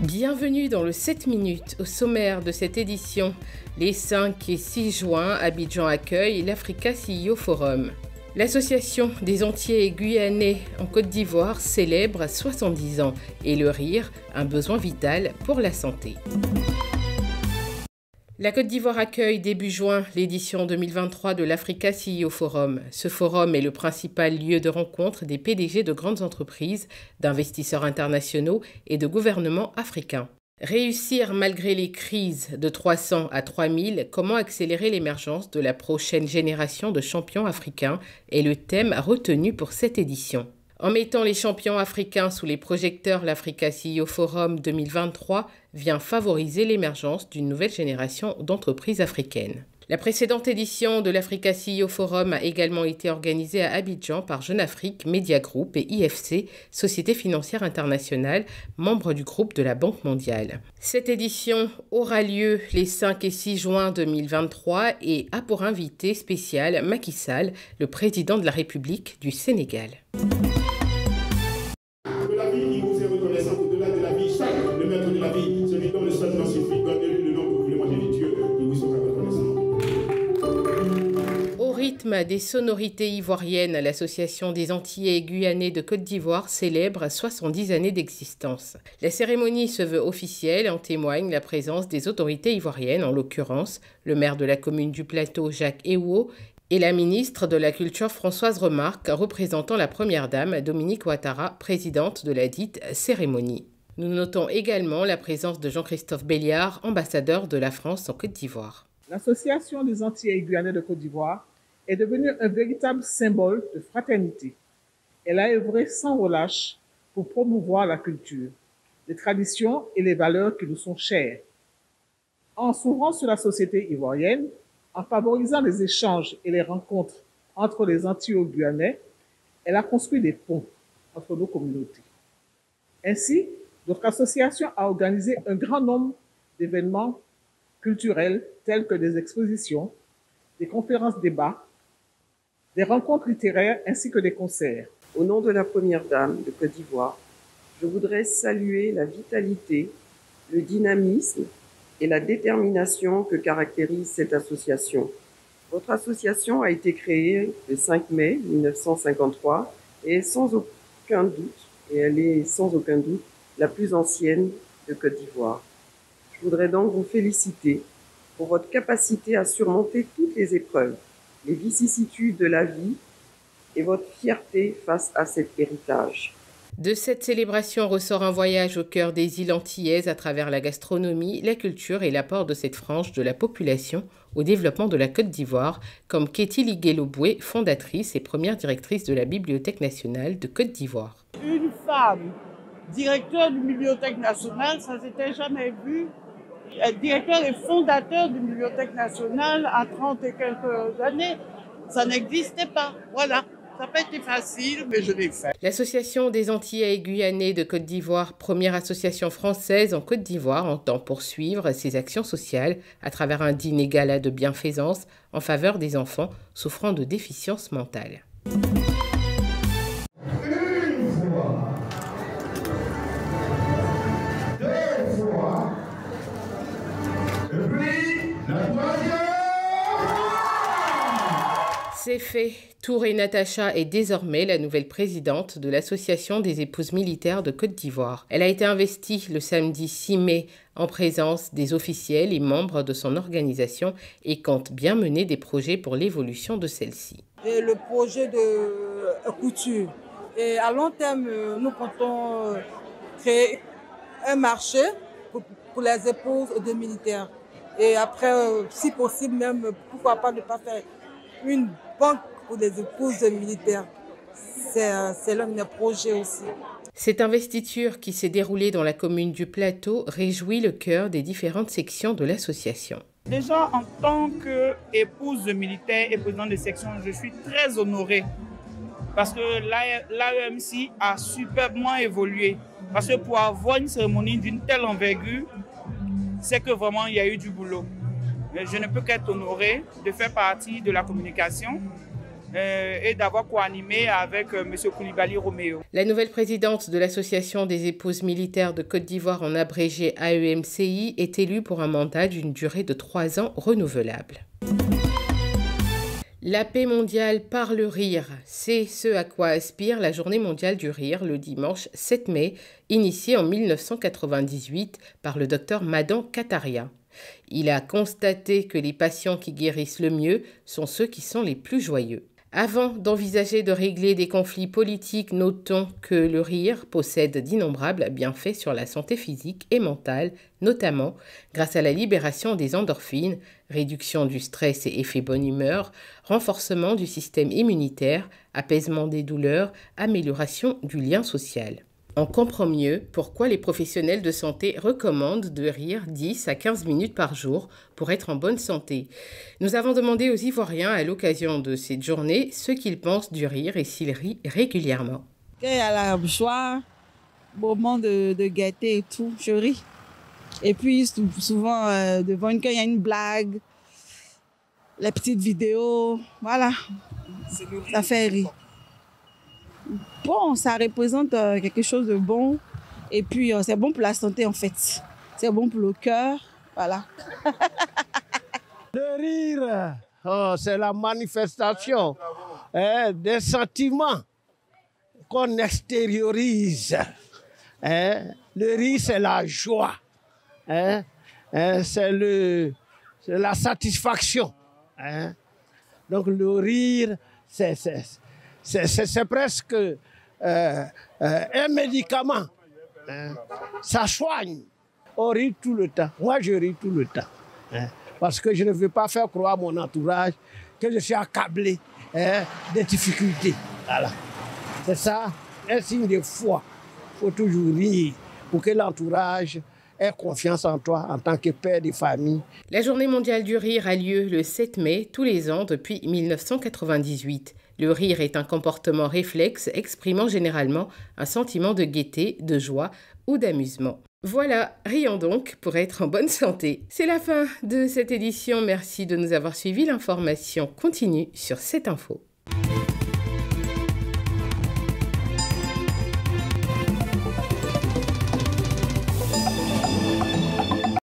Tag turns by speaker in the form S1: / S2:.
S1: Bienvenue dans le 7 minutes au sommaire de cette édition. Les 5 et 6 juin, Abidjan accueille l'Africa CEO Forum. L'association des Antillais Guyanais en Côte d'Ivoire célèbre 70 ans et le rire, un besoin vital pour la santé. La Côte d'Ivoire accueille début juin l'édition 2023 de l'Africa CEO Forum. Ce forum est le principal lieu de rencontre des PDG de grandes entreprises, d'investisseurs internationaux et de gouvernements africains. Réussir malgré les crises de 300 à 3000, comment accélérer l'émergence de la prochaine génération de champions africains est le thème retenu pour cette édition. En mettant les champions africains sous les projecteurs, l'Africa CEO Forum 2023 vient favoriser l'émergence d'une nouvelle génération d'entreprises africaines. La précédente édition de l'Africa CEO Forum a également été organisée à Abidjan par Jeune Afrique Media Group et IFC, Société financière internationale, membre du groupe de la Banque mondiale. Cette édition aura lieu les 5 et 6 juin 2023 et a pour invité spécial Macky Sall, le président de la République du Sénégal. Rythme des sonorités ivoiriennes, l'association des Antillais et Guyanais de Côte d'Ivoire célèbre 70 années d'existence. La cérémonie se veut officielle, en témoigne la présence des autorités ivoiriennes, en l'occurrence le maire de la commune du plateau Jacques Ewo et la ministre de la Culture Françoise Remarque, représentant la première dame Dominique Ouattara, présidente de la dite cérémonie. Nous notons également la présence de Jean-Christophe Béliard, ambassadeur de la France en Côte d'Ivoire.
S2: L'Association des Antillais et Guyanais de Côte d'Ivoire est devenue un véritable symbole de fraternité. Elle a œuvré sans relâche pour promouvoir la culture, les traditions et les valeurs qui nous sont chères. En s'ouvrant sur la société ivoirienne, en favorisant les échanges et les rencontres entre les Antillais-Guyanais, elle a construit des ponts entre nos communautés. Ainsi, notre association a organisé un grand nombre d'événements culturels tels que des expositions, des conférences débats, des rencontres littéraires ainsi que des concerts.
S3: Au nom de la Première Dame de Côte d'Ivoire, je voudrais saluer la vitalité, le dynamisme et la détermination que caractérise cette association. Votre association a été créée le 5 mai 1953 et sans aucun doute, et elle est sans aucun doute la plus ancienne de Côte d'Ivoire. Je voudrais donc vous féliciter pour votre capacité à surmonter toutes les épreuves les vicissitudes de la vie et votre fierté face à cet héritage.
S1: De cette célébration ressort un voyage au cœur des îles antillaises à travers la gastronomie, la culture et l'apport de cette frange de la population au développement de la Côte d'Ivoire, comme Ketty Ligueloboué, fondatrice et première directrice de la Bibliothèque nationale de Côte d'Ivoire.
S4: Une femme directeur d'une bibliothèque nationale, ça s'était jamais vu directeur et fondateur d'une bibliothèque nationale à 30 et quelques années. Ça n'existait pas. Voilà.
S1: L'Association des Antillais et Guyanais de Côte d'Ivoire, première association française en Côte d'Ivoire, entend poursuivre ses actions sociales à travers un dîner gala de bienfaisance en faveur des enfants souffrant de déficience mentale. C'est fait. Tour et Natacha est désormais la nouvelle présidente de l'Association des épouses militaires de Côte d'Ivoire. Elle a été investie le samedi 6 mai en présence des officiels et membres de son organisation et compte bien mener des projets pour l'évolution de celle-ci.
S5: Le projet de couture. Et à long terme, nous comptons créer un marché pour les épouses de militaires. Et après, si possible, même, pourquoi pas ne pas faire une banque pour les épouses militaires. C'est l'un des projets aussi.
S1: Cette investiture qui s'est déroulée dans la commune du Plateau réjouit le cœur des différentes sections de l'association.
S6: Déjà, en tant qu'épouse militaire et présidente de section, je suis très honorée parce que l'AEMC a superbement évolué. Parce que pour avoir une cérémonie d'une telle envergure, c'est que vraiment il y a eu du boulot je ne peux qu'être honoré de faire partie de la communication euh, et d'avoir co-animé avec euh, M. Koulibaly Roméo.
S1: La nouvelle présidente de l'Association des épouses militaires de Côte d'Ivoire en abrégé AEMCI est élue pour un mandat d'une durée de trois ans renouvelable. La paix mondiale par le rire, c'est ce à quoi aspire la Journée mondiale du rire le dimanche 7 mai, initiée en 1998 par le docteur Madan Kataria. Il a constaté que les patients qui guérissent le mieux sont ceux qui sont les plus joyeux. Avant d'envisager de régler des conflits politiques, notons que le rire possède d'innombrables bienfaits sur la santé physique et mentale, notamment grâce à la libération des endorphines, réduction du stress et effet bonne humeur, renforcement du système immunitaire, apaisement des douleurs, amélioration du lien social. On comprend mieux pourquoi les professionnels de santé recommandent de rire 10 à 15 minutes par jour pour être en bonne santé. Nous avons demandé aux Ivoiriens à l'occasion de cette journée ce qu'ils pensent du rire et s'ils rient régulièrement.
S7: Quand il y a la joie, moment de, de gaieté et tout, je ris. Et puis souvent, euh, devant quand il y a une blague, la petite vidéo, voilà, ça fait rire bon, ça représente euh, quelque chose de bon. Et puis, euh, c'est bon pour la santé, en fait. C'est bon pour le cœur. Voilà.
S8: le rire, oh, c'est la manifestation hein, des sentiments qu'on extériorise. Hein. Le rire, c'est la joie. Hein. c'est la satisfaction. Donc, le rire, c'est c'est presque euh, euh, un médicament. Hein. Ça soigne. On rit tout le temps. Moi, je ris tout le temps. Hein. Parce que je ne veux pas faire croire à mon entourage que je suis accablé hein, des difficultés. Voilà. C'est ça, un signe de foi. Il faut toujours rire pour que l'entourage ait confiance en toi en tant que père de famille.
S1: La journée mondiale du rire a lieu le 7 mai tous les ans depuis 1998. Le rire est un comportement réflexe exprimant généralement un sentiment de gaieté, de joie ou d'amusement. Voilà, rions donc pour être en bonne santé. C'est la fin de cette édition. Merci de nous avoir suivis. L'information continue sur cette info.